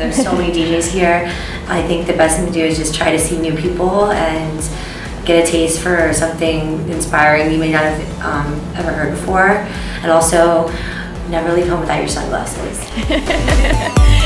There's so many DJs here. I think the best thing to do is just try to see new people and get a taste for something inspiring you may not have um, ever heard before. And also, never leave home without your sunglasses.